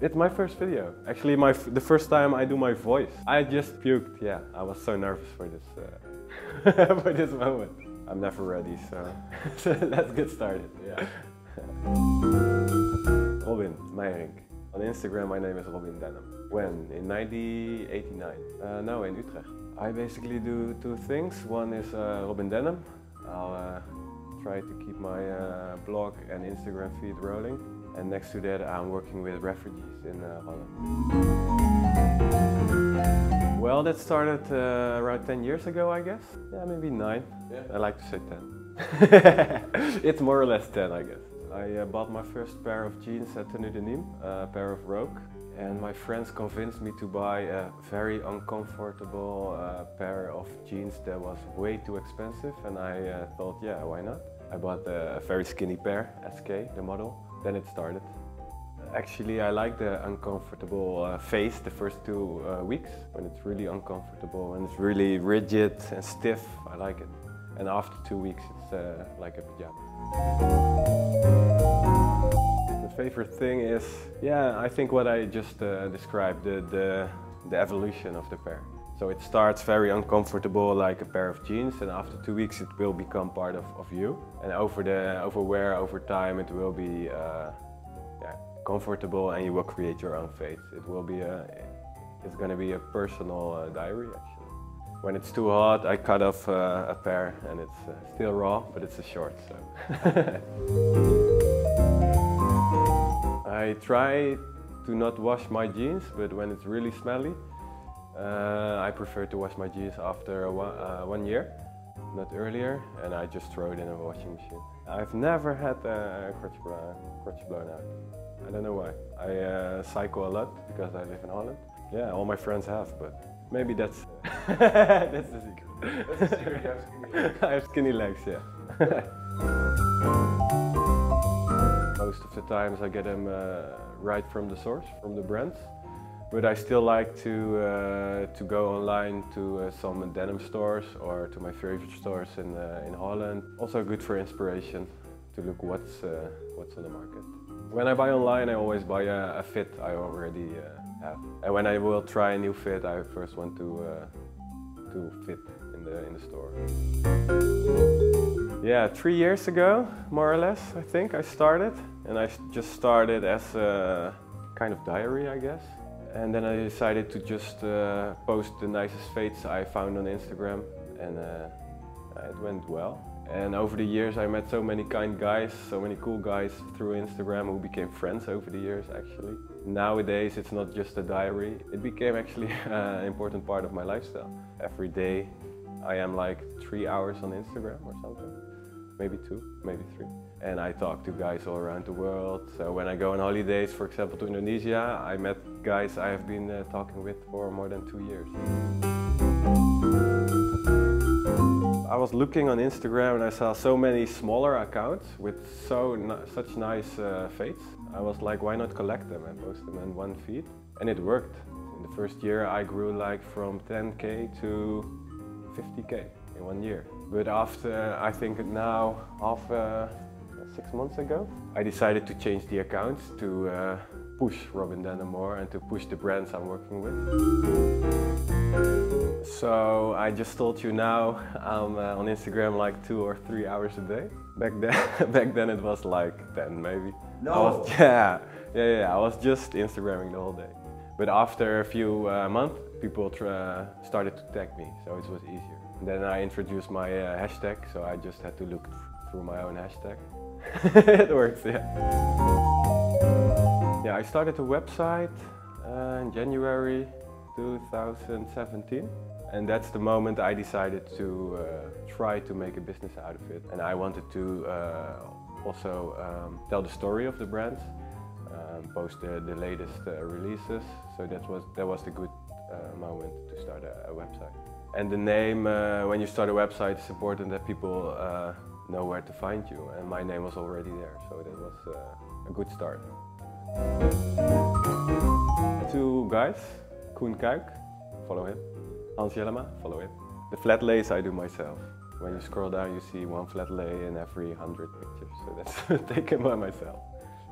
It's my first video. Actually, my f- the first time I do my voice. I just puked. Yeah, I was so nervous for this uh, for this moment. I'm never ready, so, so let's get started. Yeah. Robin Meijerink. On Instagram, my name is Robin Denim. When? In 1989. Uh, now in Utrecht. I basically do two things. One is uh, Robin Denim. I'll uh, try to keep my uh, blog and Instagram feed rolling. And next to that, I'm working with refugees in uh, Holland. Well, that started uh, around 10 years ago, I guess. Yeah, maybe nine. Yeah. I like to say 10. it's more or less 10, I guess. I uh, bought my first pair of jeans at Tenue de Nîmes, a pair of Rogue. And my friends convinced me to buy a very uncomfortable uh, pair of jeans that was way too expensive. And I uh, thought, yeah, why not? I bought a very skinny pair, SK, the model. Then it started. Actually, I like the uncomfortable uh, phase the first two uh, weeks when it's really uncomfortable and it's really rigid and stiff. I like it. And after two weeks, it's uh, like a pajama. The favorite thing is, yeah, I think what I just uh, described, the, the, the evolution of the pair. So it starts very uncomfortable like a pair of jeans and after two weeks it will become part of, of you. And over the over wear, over time it will be uh, yeah, comfortable and you will create your own fade. It will be a, it's gonna be a personal uh, diary actually. When it's too hot I cut off uh, a pair and it's uh, still raw but it's a short so. I try to not wash my jeans but when it's really smelly uh, prefer to wash my jeans after one, uh, one year, not earlier, and I just throw it in a washing machine. I've never had a crotch, crotch blown out. I don't know why. I uh, cycle a lot because I live in Holland. Yeah, all my friends have, but maybe that's that's the secret. That's the secret, you have skinny legs. I have skinny legs, yeah. Most of the times I get them uh, right from the source, from the brand. But I still like to uh, to go online to uh, some denim stores or to my favorite stores in uh, in Holland. Also good for inspiration to look what's uh, what's on the market. When I buy online, I always buy a, a fit I already uh, have. And when I will try a new fit, I first want to uh, to fit in the in the store. Yeah, three years ago, more or less, I think I started, and I just started as a kind of diary, I guess. And then I decided to just uh, post the nicest fades I found on Instagram, and uh, it went well. And over the years, I met so many kind guys, so many cool guys through Instagram who became friends over the years, actually. Nowadays, it's not just a diary, it became actually an important part of my lifestyle. Every day, I am like three hours on Instagram or something, maybe two, maybe three. And I talk to guys all around the world. So when I go on holidays, for example, to Indonesia, I met guys I have been uh, talking with for more than two years. I was looking on Instagram and I saw so many smaller accounts with so such nice uh, fades. I was like, why not collect them and post them in one feed? And it worked. In the first year, I grew like from 10k to 50k in one year. But after, I think now, half uh, six months ago, I decided to change the accounts to uh, push Robin Denim more and to push the brands I'm working with. So I just told you now I'm uh, on Instagram like two or three hours a day. Back then, back then it was like 10 maybe. I was, yeah, yeah, yeah. I was just Instagramming the whole day. But after a few uh, months, people uh, started to tag me, so it was easier. Then I introduced my uh, hashtag, so I just had to look through my own hashtag. it works, yeah. Yeah, I started a website uh, in January 2017. And that's the moment I decided to uh, try to make a business out of it. And I wanted to uh, also um, tell the story of the brand, um, post the, the latest uh, releases. So that was, that was the good uh, moment to start a, a website. And the name, uh, when you start a website, it's important that people uh, know where to find you. And my name was already there, so that was uh, a good start. Two guys, Koen Kuik, follow him. Hans Jellema, follow him. The flat lays I do myself. When you scroll down, you see one flat lay in every hundred pictures, so that's taken by myself.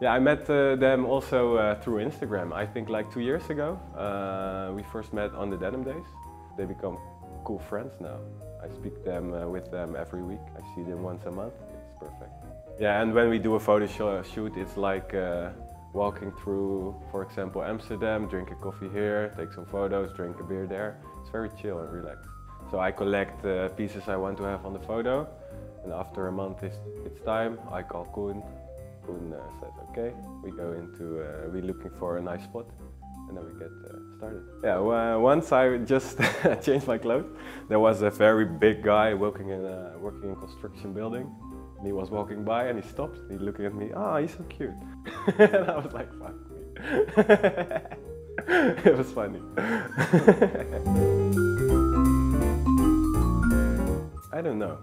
Yeah, I met uh, them also uh, through Instagram. I think like two years ago. Uh, we first met on the Denim Days. They become cool friends now. I speak them uh, with them every week. I see them once a month. It's perfect. Yeah, and when we do a photo sh shoot, it's like uh, walking through, for example, Amsterdam, drink a coffee here, take some photos, drink a beer there. It's very chill and relaxed. So I collect uh, pieces I want to have on the photo, and after a month it's, it's time, I call Koen. Koen uh, says, okay, we go into, uh, we're looking for a nice spot, and then we get uh, started. Yeah, well, once I just changed my clothes, there was a very big guy working in a, working in construction building. And he was walking by and he stopped. He looking at me. Ah, oh, he's so cute. and I was like, fuck me. it was funny. I don't know.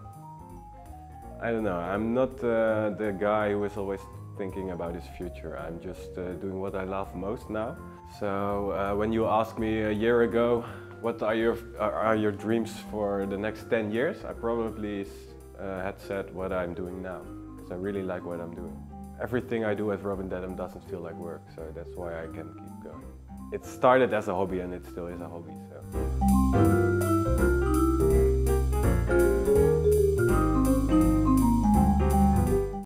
I don't know. I'm not uh, the guy who is always thinking about his future. I'm just uh, doing what I love most now. So uh, when you asked me a year ago, what are your are your dreams for the next 10 years? I probably uh, had said what I'm doing now because I really like what I'm doing. Everything I do at Robin Denim doesn't feel like work, so that's why I can keep going. It started as a hobby and it still is a hobby. So.